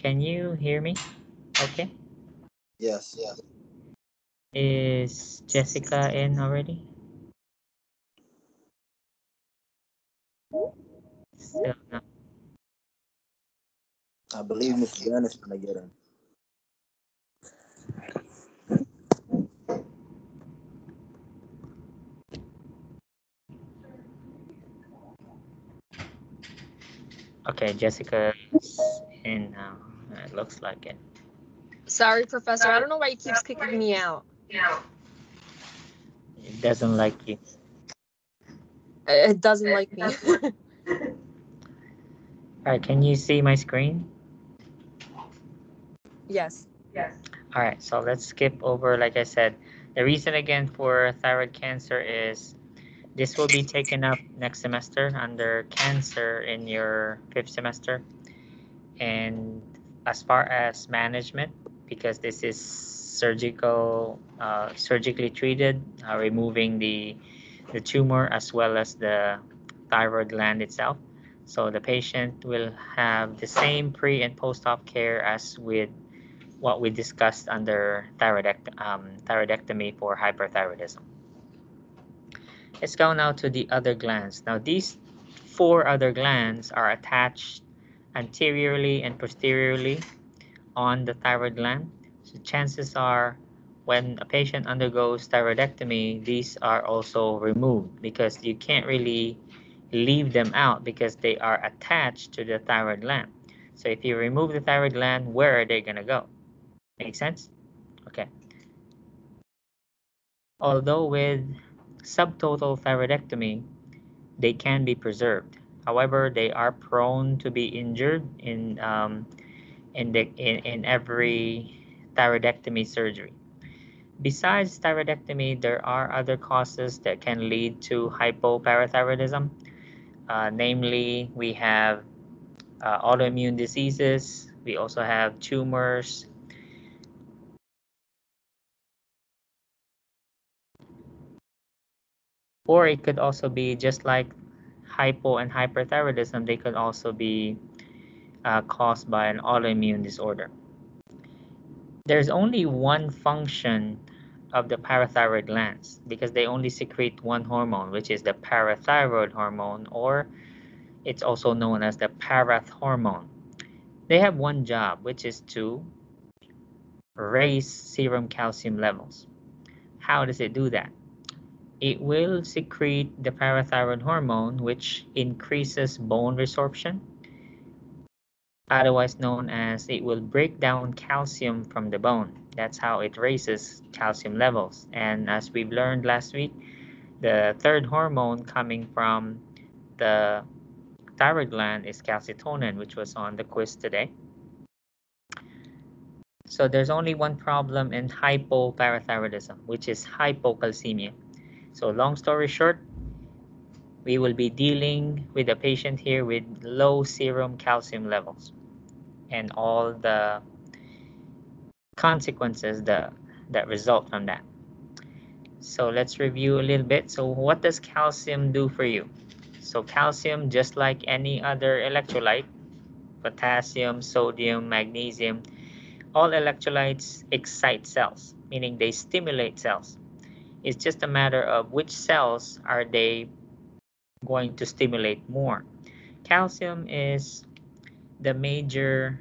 can you hear me? Okay. Yes, yes. Is Jessica in already? Still no. I believe Mr. Dan is gonna get in. Okay, Jessica is in now. It looks like it. Sorry, Professor. I don't know why he keeps kicking me out. It doesn't like you. It it doesn't like me. All right, can you see my screen? Yes. Yes. All right, so let's skip over, like I said, the reason again for thyroid cancer is this will be taken up next semester under cancer in your fifth semester. And as far as management, because this is surgical, uh, surgically treated, uh, removing the, the tumor as well as the thyroid gland itself. So the patient will have the same pre and post-op care as with what we discussed under thyroidect um, thyroidectomy for hyperthyroidism. Let's go now to the other glands. Now these four other glands are attached anteriorly and posteriorly on the thyroid gland. So chances are when a patient undergoes thyroidectomy, these are also removed because you can't really leave them out because they are attached to the thyroid gland. So if you remove the thyroid gland, where are they going to go? Make sense? Okay. Although with subtotal thyroidectomy, they can be preserved. However, they are prone to be injured in um, in the in, in every thyroidectomy surgery. Besides thyroidectomy, there are other causes that can lead to hypoparathyroidism. Uh, namely, we have uh, autoimmune diseases. We also have tumors, or it could also be just like hypo and hyperthyroidism they could also be uh, caused by an autoimmune disorder. There's only one function of the parathyroid glands because they only secrete one hormone which is the parathyroid hormone or it's also known as the parathormone. They have one job which is to raise serum calcium levels. How does it do that it will secrete the parathyroid hormone, which increases bone resorption, otherwise known as it will break down calcium from the bone. That's how it raises calcium levels. And as we've learned last week, the third hormone coming from the thyroid gland is calcitonin, which was on the quiz today. So there's only one problem in hypoparathyroidism, which is hypocalcemia. So long story short, we will be dealing with a patient here with low serum calcium levels and all the consequences that, that result from that. So let's review a little bit. So what does calcium do for you? So calcium, just like any other electrolyte, potassium, sodium, magnesium, all electrolytes excite cells, meaning they stimulate cells. It's just a matter of which cells are they going to stimulate more. Calcium is the major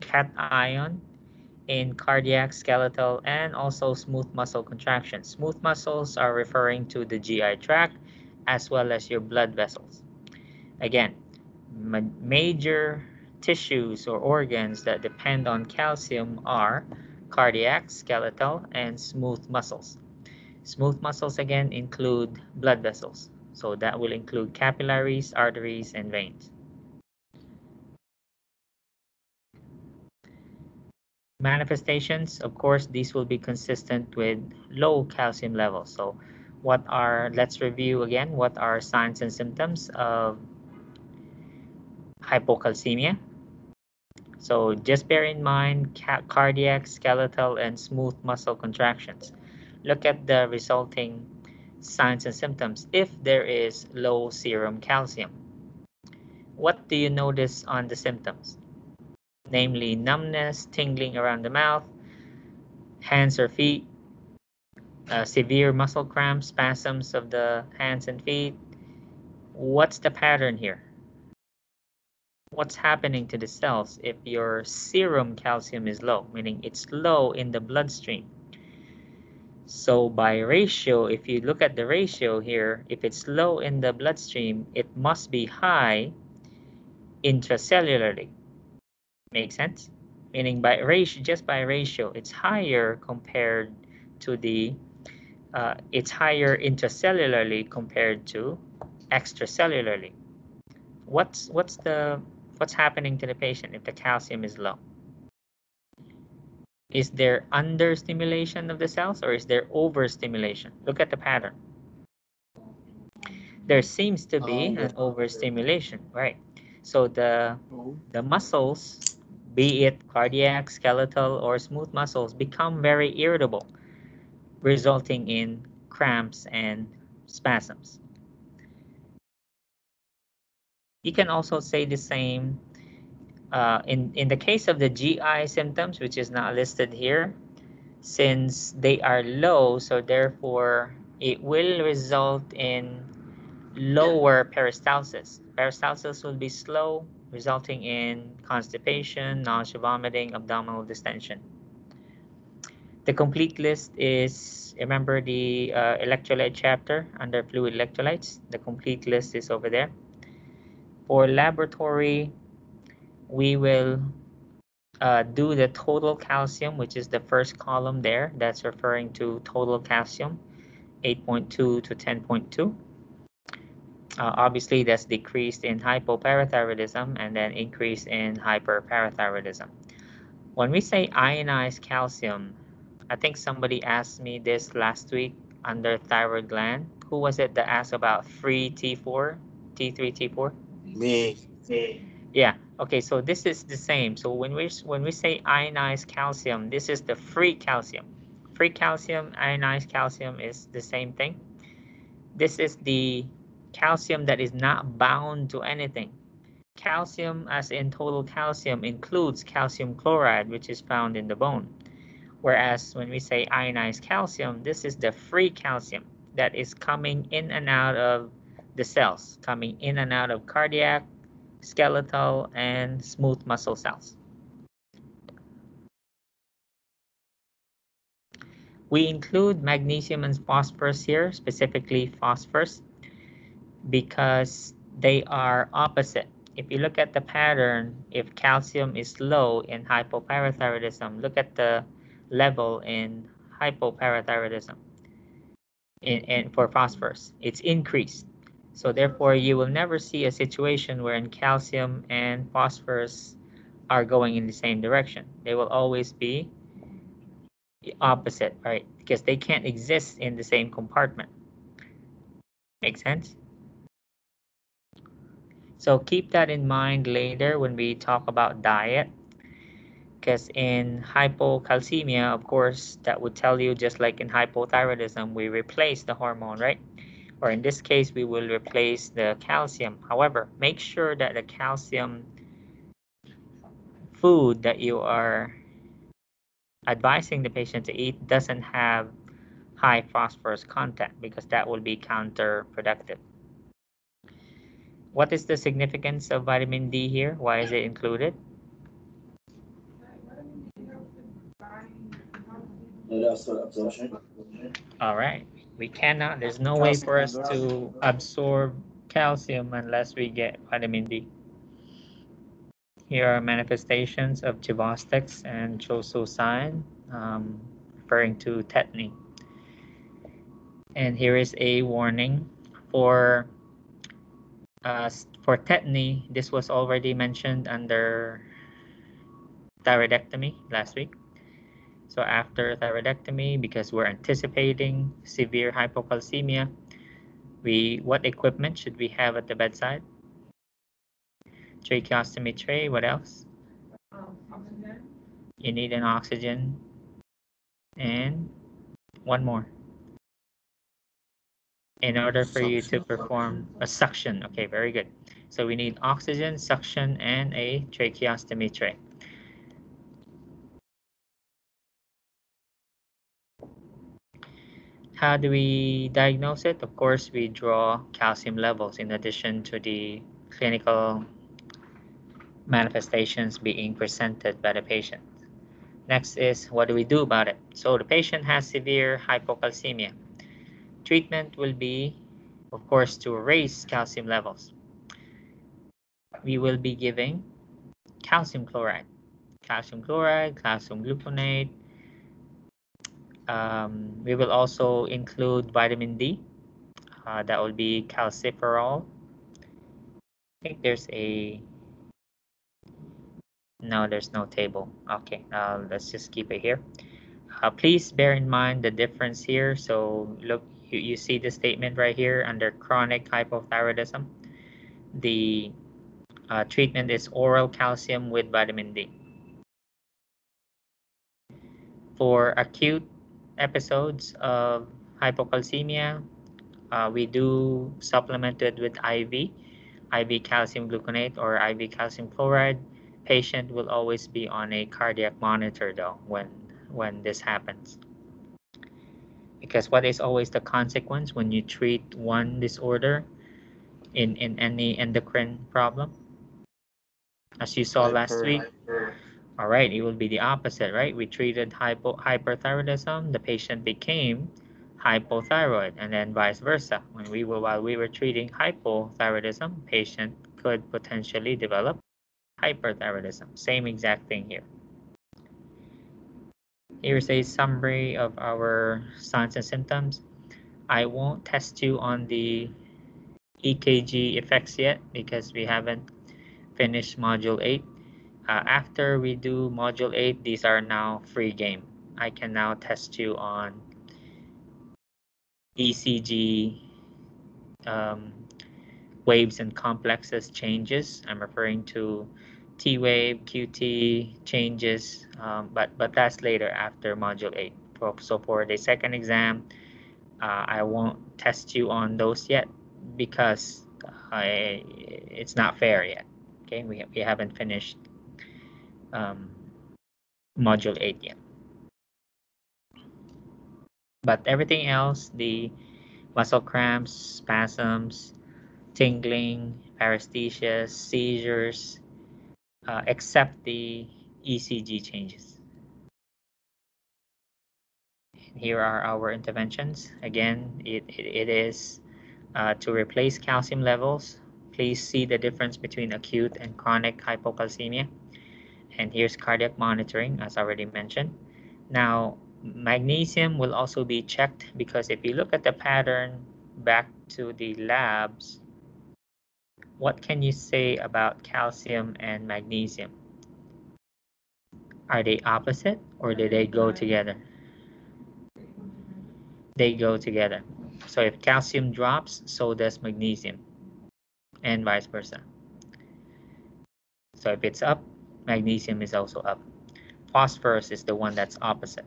cation in cardiac, skeletal, and also smooth muscle contractions. Smooth muscles are referring to the GI tract as well as your blood vessels. Again, ma major tissues or organs that depend on calcium are cardiac, skeletal, and smooth muscles. Smooth muscles again include blood vessels. So that will include capillaries, arteries, and veins. Manifestations, of course, these will be consistent with low calcium levels. So what are, let's review again, what are signs and symptoms of hypocalcemia? So just bear in mind cardiac, skeletal, and smooth muscle contractions look at the resulting signs and symptoms if there is low serum calcium. What do you notice on the symptoms? namely numbness, tingling around the mouth, hands or feet, uh, severe muscle cramps, spasms of the hands and feet. What's the pattern here? What's happening to the cells if your serum calcium is low, meaning it's low in the bloodstream? So by ratio, if you look at the ratio here, if it's low in the bloodstream, it must be high intracellularly. Make sense? Meaning by ratio, just by ratio, it's higher compared to the, uh, it's higher intracellularly compared to extracellularly. What's what's the what's happening to the patient if the calcium is low? Is there understimulation of the cells or is there overstimulation? Look at the pattern. There seems to be oh. an overstimulation, right? So the the muscles, be it cardiac, skeletal, or smooth muscles, become very irritable, resulting in cramps and spasms. You can also say the same uh, in, in the case of the GI symptoms, which is not listed here, since they are low, so therefore it will result in lower peristalsis. Peristalsis will be slow, resulting in constipation, nausea, vomiting, abdominal distension. The complete list is, remember the uh, electrolyte chapter under fluid electrolytes? The complete list is over there. For laboratory, we will uh, do the total calcium, which is the first column there. That's referring to total calcium, 8.2 to 10.2. Uh, obviously, that's decreased in hypoparathyroidism and then increase in hyperparathyroidism. When we say ionized calcium, I think somebody asked me this last week under thyroid gland. Who was it that asked about free T4, T3, T4? Me. Yeah. Okay. So this is the same. So when we when we say ionized calcium, this is the free calcium. Free calcium, ionized calcium is the same thing. This is the calcium that is not bound to anything. Calcium, as in total calcium, includes calcium chloride, which is found in the bone. Whereas when we say ionized calcium, this is the free calcium that is coming in and out of the cells, coming in and out of cardiac, skeletal, and smooth muscle cells. We include magnesium and phosphorus here, specifically phosphorus, because they are opposite. If you look at the pattern, if calcium is low in hypoparathyroidism, look at the level in hypoparathyroidism in, in, for phosphorus. It's increased. So therefore, you will never see a situation wherein calcium and phosphorus are going in the same direction. They will always be opposite, right? Because they can't exist in the same compartment. Make sense? So keep that in mind later when we talk about diet. Because in hypocalcemia, of course, that would tell you just like in hypothyroidism, we replace the hormone, right? Or in this case, we will replace the calcium. However, make sure that the calcium food that you are advising the patient to eat doesn't have high phosphorus content because that will be counterproductive. What is the significance of vitamin D here? Why is it included? All right. We cannot, there's no way for us to absorb calcium unless we get vitamin D. Here are manifestations of Chvostek's and Trousseau sign, um, referring to tetany. And here is a warning for uh, for tetany. This was already mentioned under thyroidectomy last week. So after thyroidectomy, because we're anticipating severe hypocalcemia, we what equipment should we have at the bedside? Tracheostomy tray, what else? Oxygen. You need an oxygen and one more. In order for you to perform a suction. Okay, very good. So we need oxygen, suction, and a tracheostomy tray. How do we diagnose it? Of course, we draw calcium levels in addition to the clinical manifestations being presented by the patient. Next is what do we do about it? So the patient has severe hypocalcemia. Treatment will be, of course, to raise calcium levels. We will be giving calcium chloride, calcium chloride, calcium gluconate. Um, we will also include vitamin D. Uh, that will be calciferol. I think there's a no, there's no table. Okay, uh, let's just keep it here. Uh, please bear in mind the difference here. So look, you, you see the statement right here under chronic hypothyroidism. The uh, treatment is oral calcium with vitamin D. For acute episodes of hypocalcemia, uh, we do supplement it with IV, IV calcium gluconate or IV calcium chloride. Patient will always be on a cardiac monitor though when when this happens. Because what is always the consequence when you treat one disorder in in any endocrine problem? As you saw last week all right it will be the opposite right we treated hypo hyperthyroidism the patient became hypothyroid and then vice versa when we were while we were treating hypothyroidism patient could potentially develop hyperthyroidism. Same exact thing here. Here's a summary of our signs and symptoms. I won't test you on the EKG effects yet because we haven't finished module 8. Uh, after we do module 8, these are now free game. I can now test you on ECG um, waves and complexes changes. I'm referring to T wave, QT changes, um, but but that's later after module eight. So for the second exam, uh, I won't test you on those yet because I, it's not fair yet. Okay, we, we haven't finished um, module eight yet. But everything else, the muscle cramps, spasms, tingling, paresthesias, seizures, uh, except the ECG changes. Here are our interventions. Again, it, it, it is uh, to replace calcium levels. Please see the difference between acute and chronic hypocalcemia. And here's cardiac monitoring, as already mentioned. Now, magnesium will also be checked because if you look at the pattern back to the labs, what can you say about calcium and magnesium? Are they opposite or do they go together? They go together. So if calcium drops, so does magnesium and vice versa. So if it's up, magnesium is also up. Phosphorus is the one that's opposite.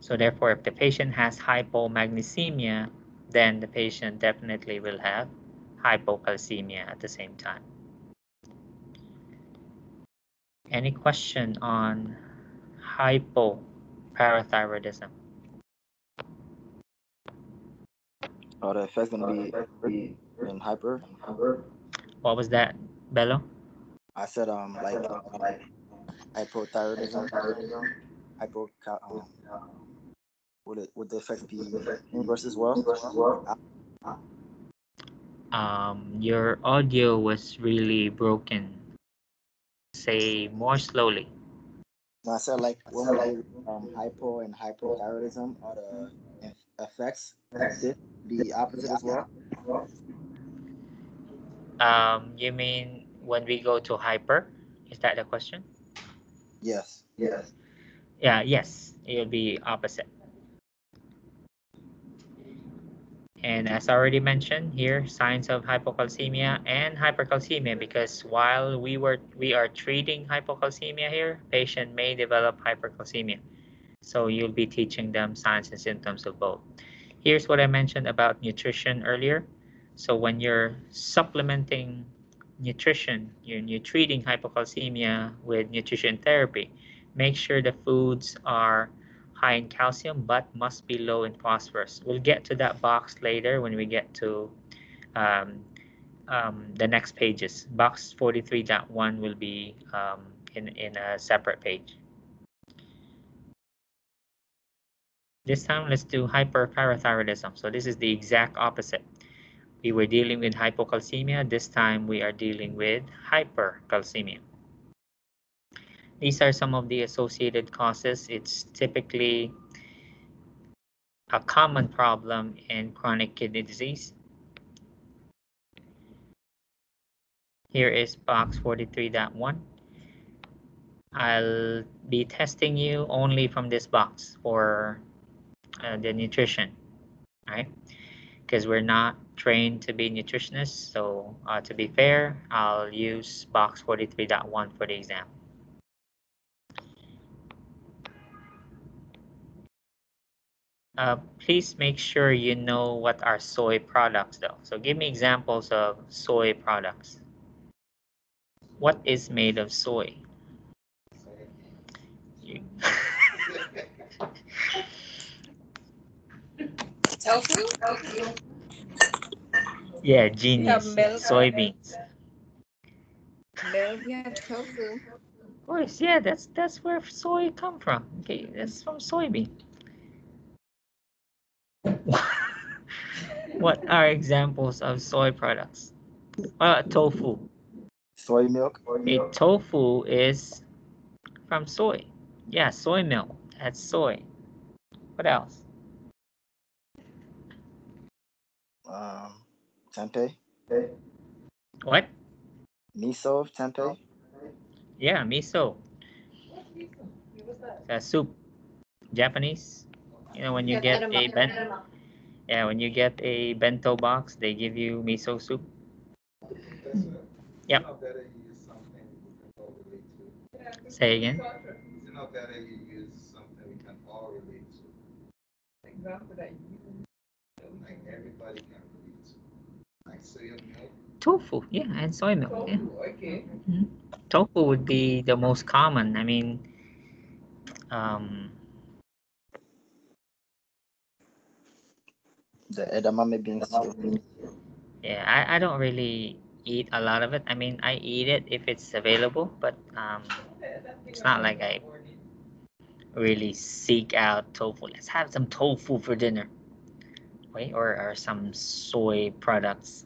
So therefore, if the patient has hypomagnesemia, then the patient definitely will have hypocalcemia at the same time. Any question on hypoparathyroidism? Oh, the effect's gonna be in hyper. What was that, Bello? I said um like um, hypothyroidism, hypo um, would it would the effect be inverse as well? Um, your audio was really broken. Say more slowly. No, I said like when we um hypo and hypothyroidism are the effects the opposite as well. Um, you mean when we go to hyper? Is that the question? Yes. Yes. Yeah, yes, it will be opposite. And as already mentioned here, signs of hypocalcemia and hypercalcemia because while we were we are treating hypocalcemia here, patient may develop hypercalcemia. So you'll be teaching them signs and symptoms of both. Here's what I mentioned about nutrition earlier. So when you're supplementing nutrition, you're, you're treating hypocalcemia with nutrition therapy, make sure the foods are high in calcium but must be low in phosphorus. We'll get to that box later when we get to um, um, the next pages. Box 43.1 will be um, in, in a separate page. This time, let's do hyperparathyroidism. So this is the exact opposite. We were dealing with hypocalcemia. This time, we are dealing with hypercalcemia. These are some of the associated causes. It's typically a common problem in chronic kidney disease. Here is box 43.1. I'll be testing you only from this box for uh, the nutrition, right? Because we're not trained to be nutritionists. So uh, to be fair, I'll use box 43.1 for the exam. Uh, please make sure you know what are soy products though. So give me examples of soy products. What is made of soy? You- Tofu? Yeah, genius. milk. Soybeans. Milk, yeah, tofu. Of course, yeah, that's that's where soy come from. Okay, that's from soybean. what are examples of soy products? Uh, tofu. Soy milk. A tofu is from soy. Yeah, soy milk. That's soy. What else? Um, tempeh. What? Miso. tempe? Yeah, miso. Uh, soup. Japanese. You know, when you Yeah, get a edamame. ben yeah, when you get a bento box, they give you miso soup. Yep. It's not better you use something we can all relate to. Say again. It's not better you use something we can all relate to. Like everybody can relate to. Like soya milk. Tofu, yeah, and soy milk. Yeah. Okay. Tofu would be the most common. I mean, um, The edamame beans. yeah, I, I don't really eat a lot of it. I mean, I eat it if it's available, but um, it's not like I really seek out tofu. Let's have some tofu for dinner, right? Or, or some soy products.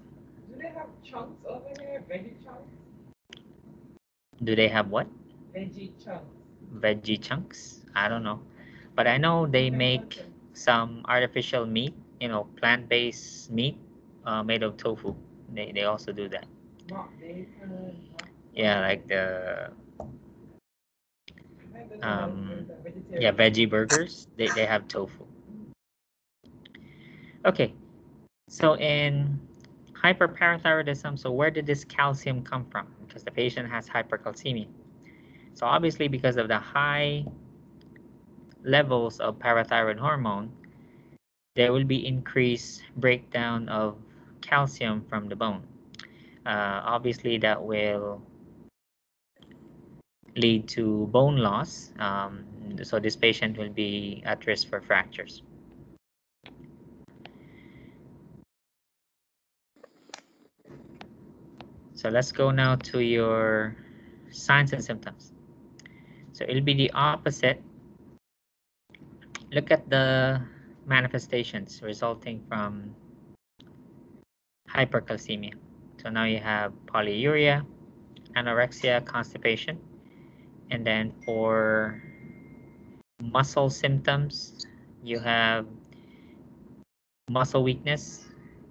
Do they have chunks over here? Veggie chunks? Do they have what? Veggie chunks. Veggie chunks? I don't know, but I know they make some artificial meat, you know, plant-based meat uh, made of tofu. They, they also do that. Not bacon. not- Yeah, like the I don't know, Um, yeah veggie burgers. They they have tofu. Okay, so in hyperparathyroidism, so where did this calcium come from? Because the patient has hypercalcemia. So obviously, because of the high levels of parathyroid hormone, there will be increased breakdown of calcium from the bone. Uh, obviously, that will lead to bone loss. Um, so this patient will be at risk for fractures. So let's go now to your signs and symptoms. So it'll be the opposite. Look at the manifestations resulting from hypercalcemia. So now you have polyuria, anorexia, constipation. And then for muscle symptoms, you have muscle weakness.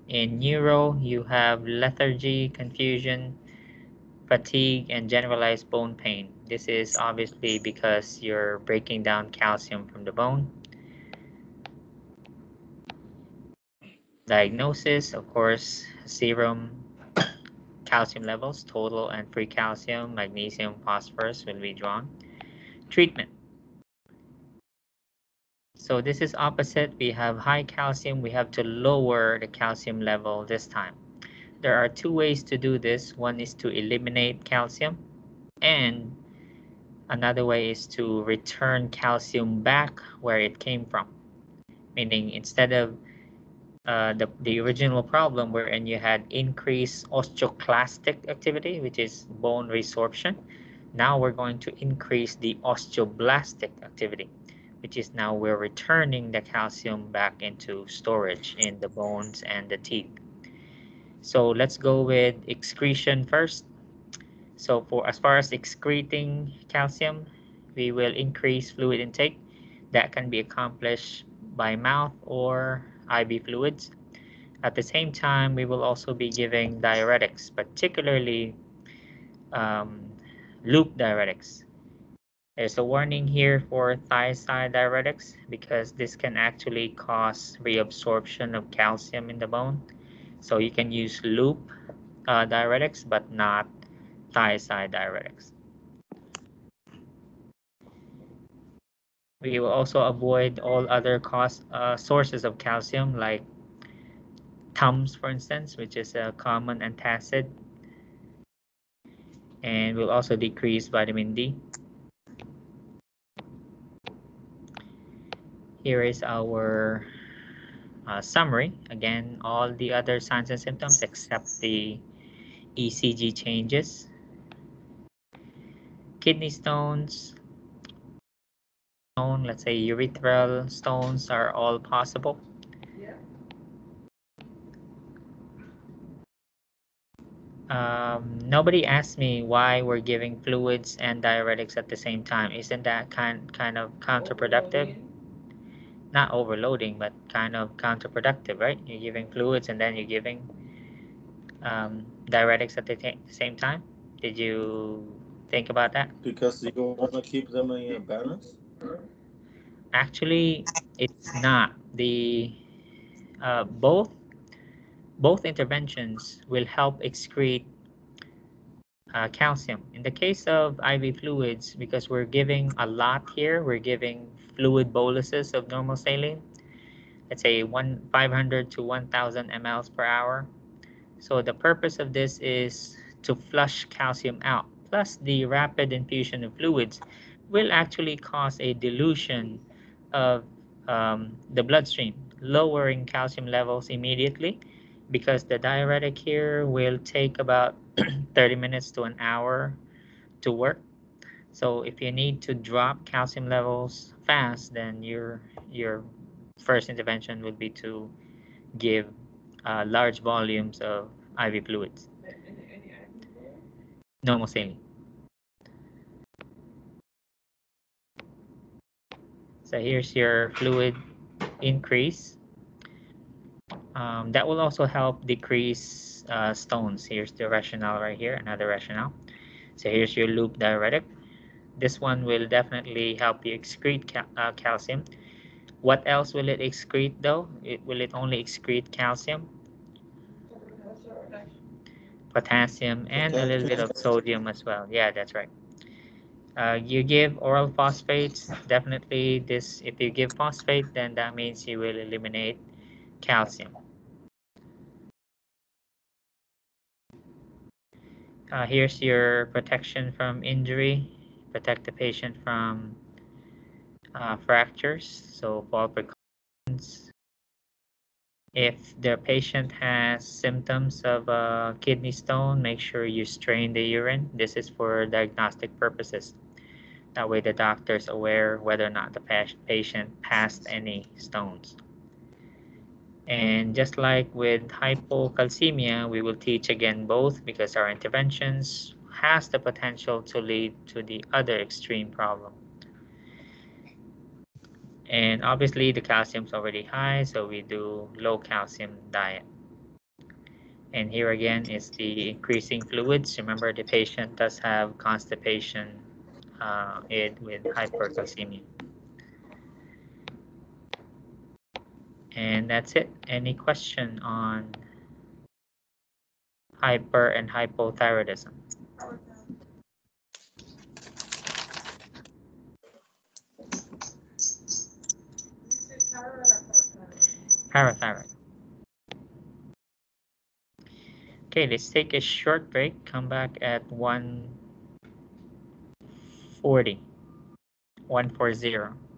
In neuro, you have lethargy, confusion, fatigue, and generalized bone pain. This is obviously because you're breaking down calcium from the bone. Diagnosis, of course, serum calcium levels, total and free calcium, magnesium, phosphorus will be drawn. Treatment. So this is opposite. We have high calcium. We have to lower the calcium level this time. There are two ways to do this. One is to eliminate calcium and Another way is to return calcium back where it came from. Meaning instead of uh, the, the original problem wherein you had increased osteoclastic activity, which is bone resorption, now we're going to increase the osteoblastic activity, which is now we're returning the calcium back into storage in the bones and the teeth. So let's go with excretion first. So for as far as excreting calcium, we will increase fluid intake. That can be accomplished by mouth or IV fluids. At the same time, we will also be giving diuretics, particularly um, loop diuretics. There's a warning here for thiazide diuretics because this can actually cause reabsorption of calcium in the bone. So you can use loop uh, diuretics, but not thiazide diuretics. We will also avoid all other uh, sources of calcium like Tums, for instance, which is a common antacid. And we'll also decrease vitamin D. Here is our uh, summary. Again, all the other signs and symptoms except the ECG changes. Kidney stones, stone, let's say urethral stones are all possible. Yeah. Um, nobody asked me why we're giving fluids and diuretics at the same time. Isn't that kind kind of counterproductive? Not overloading, but kind of counterproductive, right? You're giving fluids and then you're giving um, diuretics at the same time. Did you think about that? Because you want to keep them in balance. Actually, it's not. The uh, both both interventions will help excrete uh, calcium. In the case of IV fluids, because we're giving a lot here, we're giving fluid boluses of normal saline. Let's say one 500 to 1,000 mLs per hour. So the purpose of this is to flush calcium out. Plus, the rapid infusion of fluids will actually cause a dilution of um, the bloodstream, lowering calcium levels immediately because the diuretic here will take about 30 minutes to an hour to work. So if you need to drop calcium levels fast, then your your first intervention would be to give uh, large volumes of IV fluids, normal saline. So here's your fluid increase. Um, that will also help decrease uh, stones. Here's the rationale right here, another rationale. So here's your loop diuretic. This one will definitely help you excrete cal uh, calcium. What else will it excrete though? It, will it only excrete calcium, potassium, and a little bit of sodium as well? Yeah, that's right. Uh, you give oral phosphates, definitely this, if you give phosphate, then that means you will eliminate calcium. Uh, here's your protection from injury, protect the patient from uh, fractures, so fall precautions. If the patient has symptoms of a kidney stone, make sure you strain the urine. This is for diagnostic purposes. That way the doctor is aware whether or not the patient passed any stones. And just like with hypocalcemia, we will teach again both because our interventions has the potential to lead to the other extreme problem. And obviously the calcium's already high, so we do low calcium diet. And here again is the increasing fluids. Remember the patient does have constipation uh, it with hypercalcemia. And that's it. Any question on hyper and hypothyroidism? Parathyroid? Okay, let's take a short break. Come back at 1 40. 140.